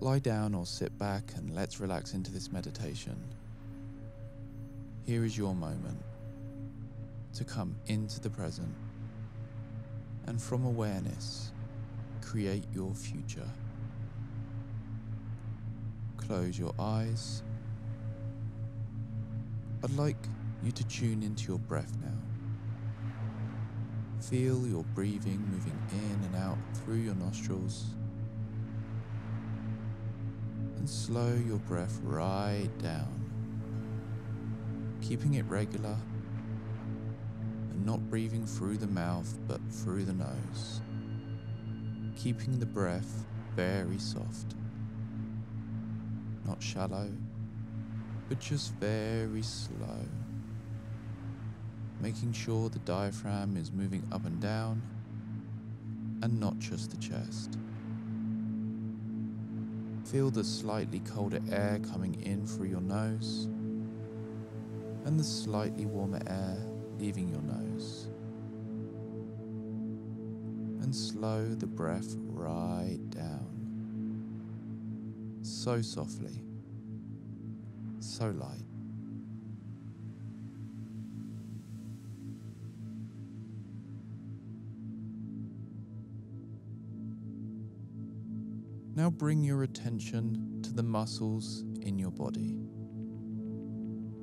Lie down or sit back and let's relax into this meditation. Here is your moment to come into the present and from awareness, create your future. Close your eyes. I'd like you to tune into your breath now. Feel your breathing moving in and out through your nostrils. And slow your breath right down, keeping it regular and not breathing through the mouth but through the nose, keeping the breath very soft, not shallow, but just very slow, making sure the diaphragm is moving up and down and not just the chest. Feel the slightly colder air coming in through your nose and the slightly warmer air leaving your nose. And slow the breath right down. So softly, so light. Now bring your attention to the muscles in your body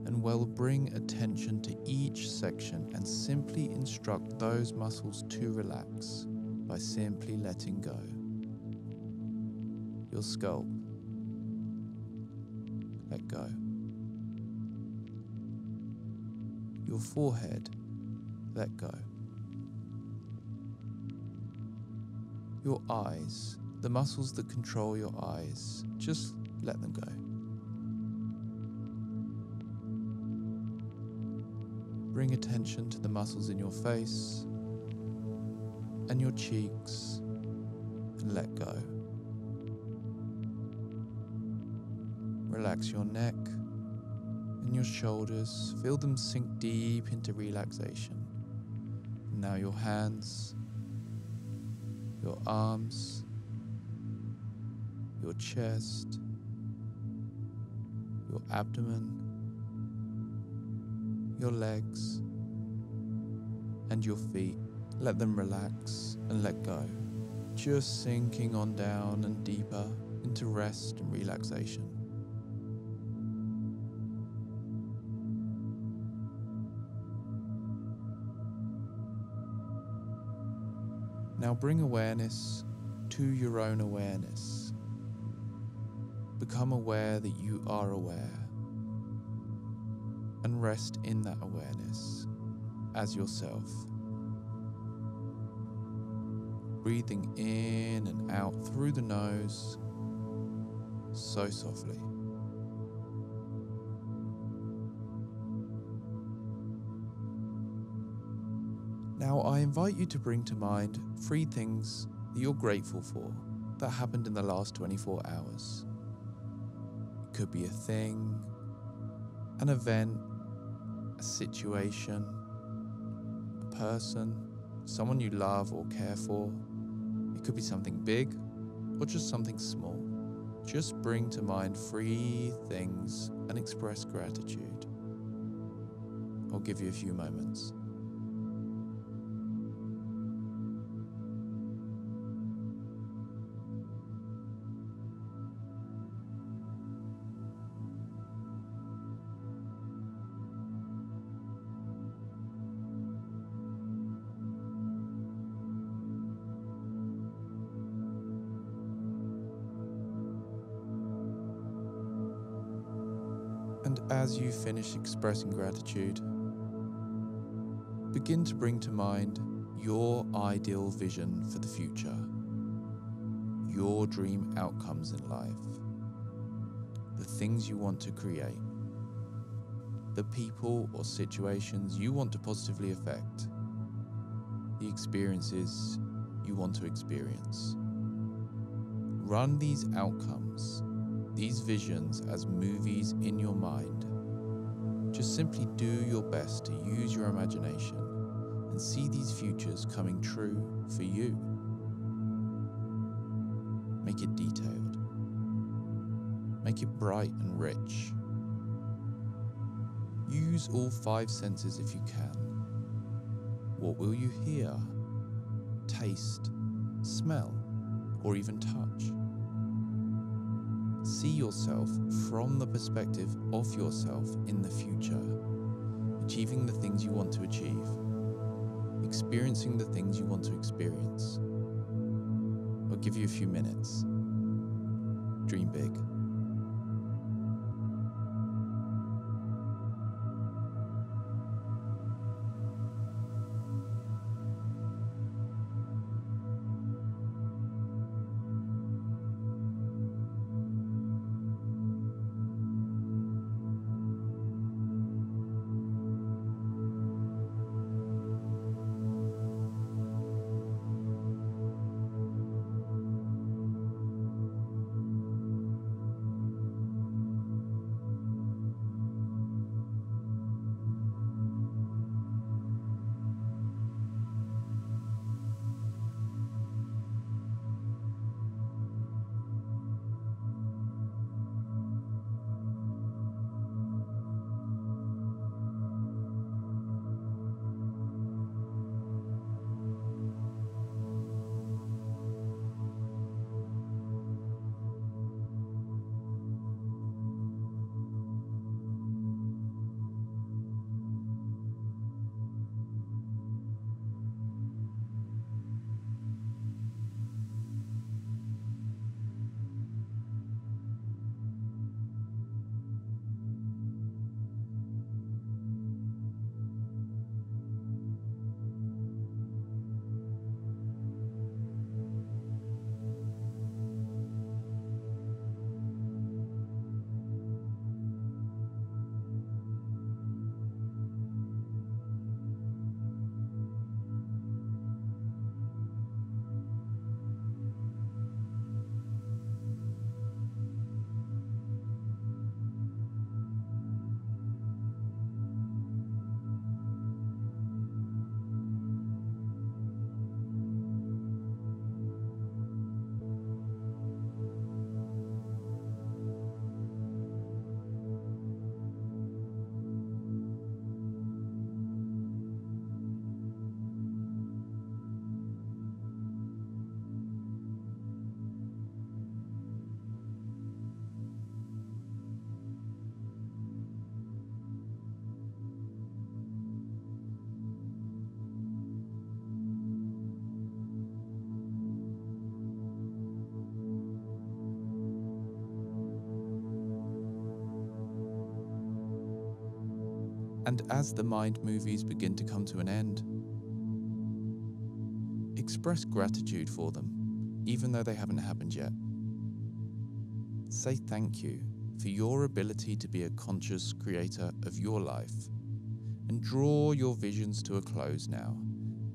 and well bring attention to each section and simply instruct those muscles to relax by simply letting go. Your scalp, let go. Your forehead, let go. Your eyes, the muscles that control your eyes, just let them go. Bring attention to the muscles in your face and your cheeks and let go. Relax your neck and your shoulders, feel them sink deep into relaxation. Now your hands, your arms, your chest, your abdomen your legs, and your feet. Let them relax and let go, just sinking on down and deeper into rest and relaxation. Now bring awareness to your own awareness. Become aware that you are aware and rest in that awareness as yourself. Breathing in and out through the nose so softly. Now, I invite you to bring to mind three things that you're grateful for that happened in the last 24 hours. It could be a thing, an event, a situation, a person, someone you love or care for. It could be something big or just something small. Just bring to mind three things and express gratitude. I'll give you a few moments. As you finish expressing gratitude, begin to bring to mind your ideal vision for the future, your dream outcomes in life, the things you want to create, the people or situations you want to positively affect, the experiences you want to experience. Run these outcomes these visions as movies in your mind. Just simply do your best to use your imagination and see these futures coming true for you. Make it detailed. Make it bright and rich. Use all five senses if you can. What will you hear, taste, smell, or even touch? See yourself from the perspective of yourself in the future, achieving the things you want to achieve, experiencing the things you want to experience. I'll give you a few minutes. Dream big. And as the mind movies begin to come to an end, express gratitude for them, even though they haven't happened yet. Say thank you for your ability to be a conscious creator of your life and draw your visions to a close now,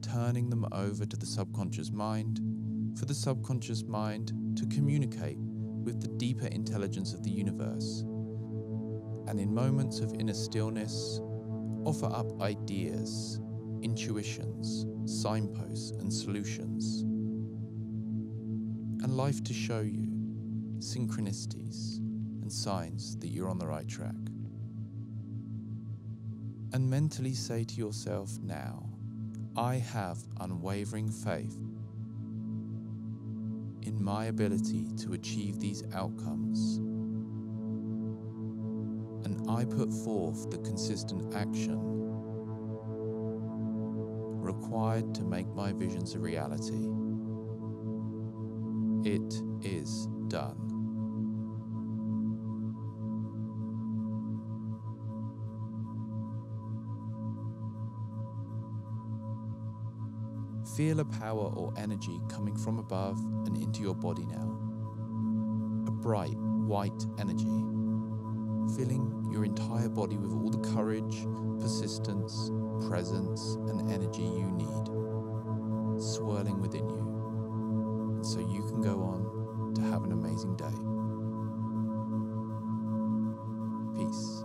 turning them over to the subconscious mind for the subconscious mind to communicate with the deeper intelligence of the universe. And in moments of inner stillness, offer up ideas, intuitions, signposts, and solutions. And life to show you synchronicities and signs that you're on the right track. And mentally say to yourself now, I have unwavering faith in my ability to achieve these outcomes I put forth the consistent action required to make my visions a reality. It is done. Feel a power or energy coming from above and into your body now. A bright, white energy filling your entire body with all the courage, persistence, presence, and energy you need, swirling within you, and so you can go on to have an amazing day. Peace.